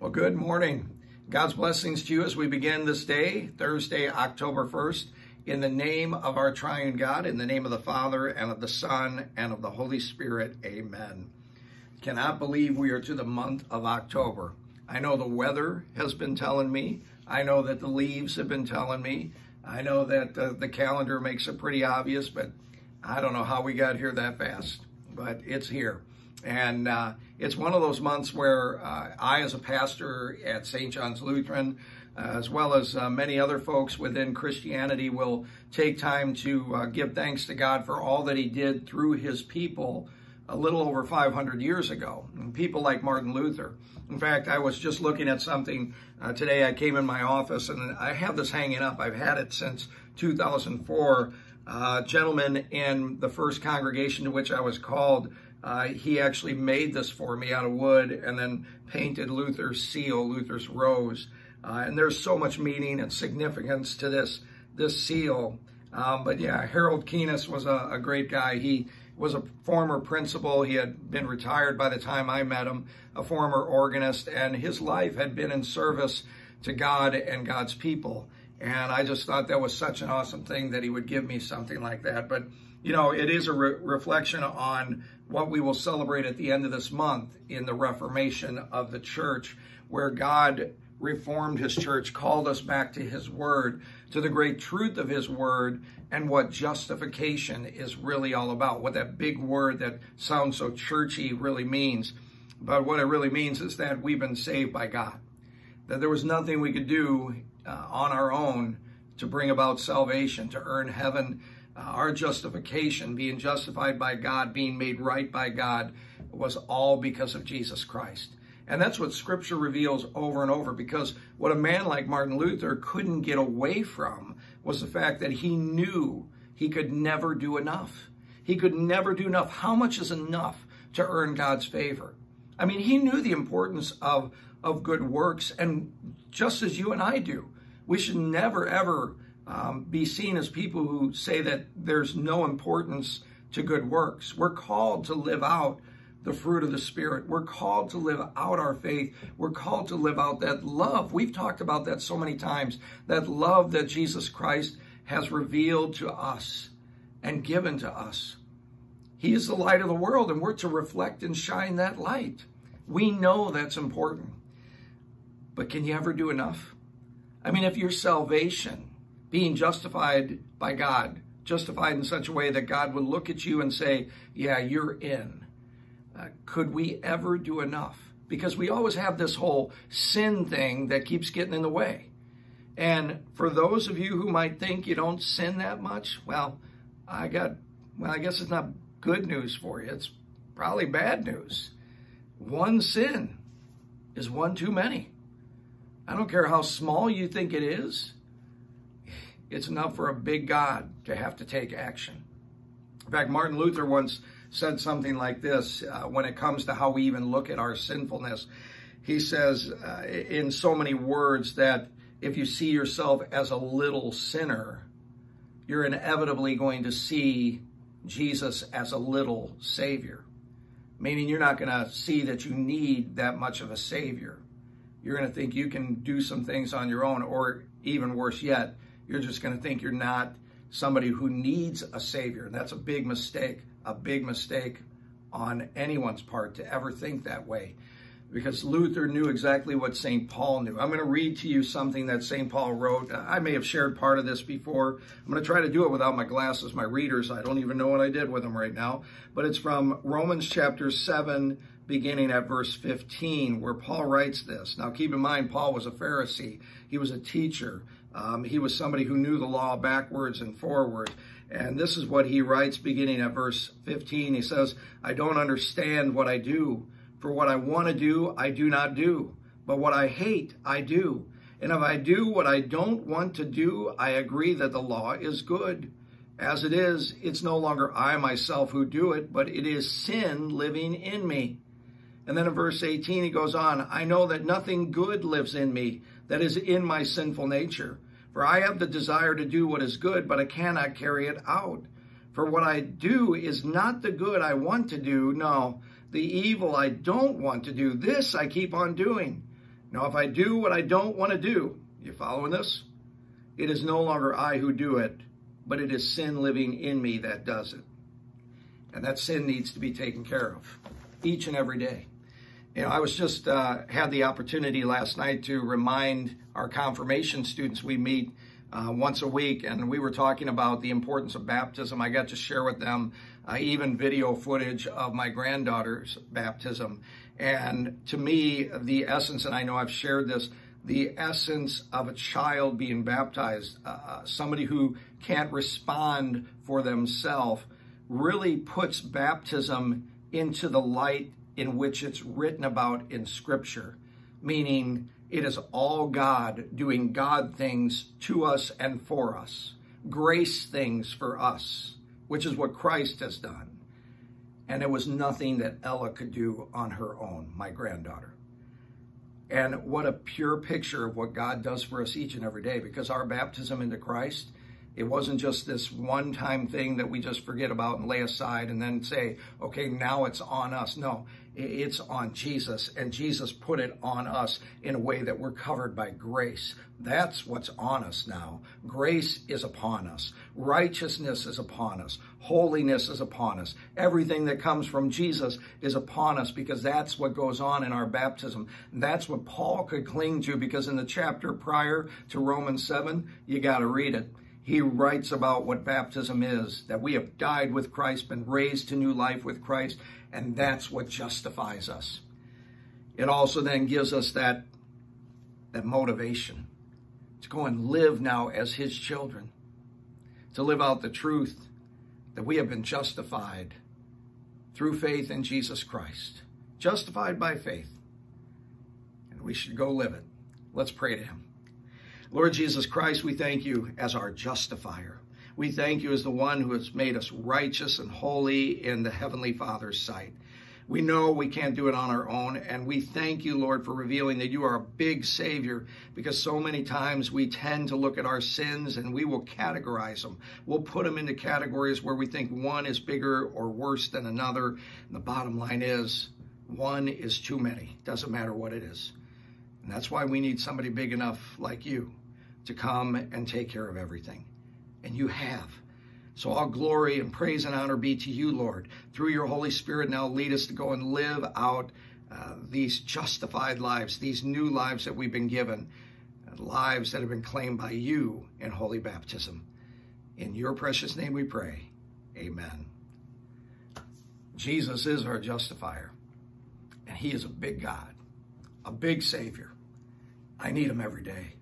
Well, good morning. God's blessings to you as we begin this day, Thursday, October 1st, in the name of our triune God, in the name of the Father, and of the Son, and of the Holy Spirit. Amen. Cannot believe we are to the month of October. I know the weather has been telling me. I know that the leaves have been telling me. I know that uh, the calendar makes it pretty obvious, but I don't know how we got here that fast, but it's here. And uh, it's one of those months where uh, I, as a pastor at St. John's Lutheran, uh, as well as uh, many other folks within Christianity, will take time to uh, give thanks to God for all that He did through His people a little over 500 years ago. People like Martin Luther. In fact, I was just looking at something uh, today. I came in my office and I have this hanging up. I've had it since 2004. Uh, gentleman in the first congregation to which I was called uh, he actually made this for me out of wood and then painted Luther's seal, Luther's rose. Uh, and there's so much meaning and significance to this, this seal. Um, but yeah, Harold Keenis was a, a, great guy. He was a former principal. He had been retired by the time I met him, a former organist, and his life had been in service to God and God's people. And I just thought that was such an awesome thing that he would give me something like that. But, you know, it is a re reflection on what we will celebrate at the end of this month in the Reformation of the church, where God reformed his church, called us back to his word, to the great truth of his word, and what justification is really all about, what that big word that sounds so churchy really means. But what it really means is that we've been saved by God, that there was nothing we could do uh, on our own to bring about salvation, to earn heaven, Uh, our justification, being justified by God, being made right by God, was all because of Jesus Christ. And that's what scripture reveals over and over because what a man like Martin Luther couldn't get away from was the fact that he knew he could never do enough. He could never do enough. How much is enough to earn God's favor? I mean, he knew the importance of, of good works, and just as you and I do, we should never, ever um, be seen as people who say that there's no importance to good works. We're called to live out the fruit of the Spirit. We're called to live out our faith. We're called to live out that love. We've talked about that so many times, that love that Jesus Christ has revealed to us and given to us. He is the light of the world, and we're to reflect and shine that light. We know that's important. But can you ever do enough? I mean, if your salvation being justified by God, justified in such a way that God would look at you and say, yeah, you're in. Uh, could we ever do enough? Because we always have this whole sin thing that keeps getting in the way. And for those of you who might think you don't sin that much, well, I got, well, I guess it's not good news for you. It's probably bad news. One sin is one too many. I don't care how small you think it is. It's enough for a big God to have to take action. In fact, Martin Luther once said something like this uh, when it comes to how we even look at our sinfulness. He says uh, in so many words that if you see yourself as a little sinner, you're inevitably going to see Jesus as a little Savior. Meaning you're not going to see that you need that much of a Savior. You're going to think you can do some things on your own, or even worse yet, you're just going to think you're not somebody who needs a savior. And that's a big mistake, a big mistake on anyone's part to ever think that way because Luther knew exactly what St. Paul knew. I'm going to read to you something that St. Paul wrote. I may have shared part of this before. I'm going to try to do it without my glasses, my readers. I don't even know what I did with them right now. But it's from Romans chapter 7, beginning at verse 15, where Paul writes this. Now, keep in mind, Paul was a Pharisee. He was a teacher. Um, he was somebody who knew the law backwards and forwards. And this is what he writes beginning at verse 15. He says, I don't understand what I do. For what I want to do, I do not do. But what I hate, I do. And if I do what I don't want to do, I agree that the law is good. As it is, it's no longer I myself who do it, but it is sin living in me. And then in verse 18, he goes on, I know that nothing good lives in me, that is in my sinful nature. For I have the desire to do what is good, but I cannot carry it out. For what I do is not the good I want to do, no, the evil I don't want to do. This I keep on doing. Now, if I do what I don't want to do, you following this? It is no longer I who do it, but it is sin living in me that does it. And that sin needs to be taken care of each and every day. You know, I was just uh, had the opportunity last night to remind our confirmation students we meet uh, once a week, and we were talking about the importance of baptism. I got to share with them uh, even video footage of my granddaughter's baptism. And to me, the essence, and I know I've shared this, the essence of a child being baptized, uh, uh somebody who can't respond for themselves, really puts baptism into the light in which it's written about in Scripture, meaning it is all God doing God things to us and for us, grace things for us, which is what Christ has done. And it was nothing that Ella could do on her own, my granddaughter. And what a pure picture of what God does for us each and every day, because our baptism into Christ it wasn't just this one time thing that we just forget about and lay aside and then say, okay, now it's on us. No, it's on Jesus, and Jesus put it on us in a way that we're covered by grace. That's what's on us now. Grace is upon us. Righteousness is upon us. Holiness is upon us. Everything that comes from Jesus is upon us because that's what goes on in our baptism. That's what Paul could cling to because in the chapter prior to Romans 7, you got to read it he writes about what baptism is, that we have died with Christ, been raised to new life with Christ, and that's what justifies us. It also then gives us that, that motivation to go and live now as his children, to live out the truth that we have been justified through faith in Jesus Christ, justified by faith, and we should go live it. Let's pray to him. Lord Jesus Christ, we thank you as our justifier. We thank you as the one who has made us righteous and holy in the Heavenly Father's sight. We know we can't do it on our own, and we thank you, Lord, for revealing that you are a big Savior because so many times we tend to look at our sins and we will categorize them. We'll put them into categories where we think one is bigger or worse than another. And the bottom line is one is too many. Doesn't matter what it is. And that's why we need somebody big enough like you to come and take care of everything. And you have. So all glory and praise and honor be to you, Lord. Through your Holy Spirit, now lead us to go and live out uh, these justified lives, these new lives that we've been given, lives that have been claimed by you in holy baptism. In your precious name we pray. Amen. Jesus is our justifier, and he is a big God, a big Savior. I need him every day.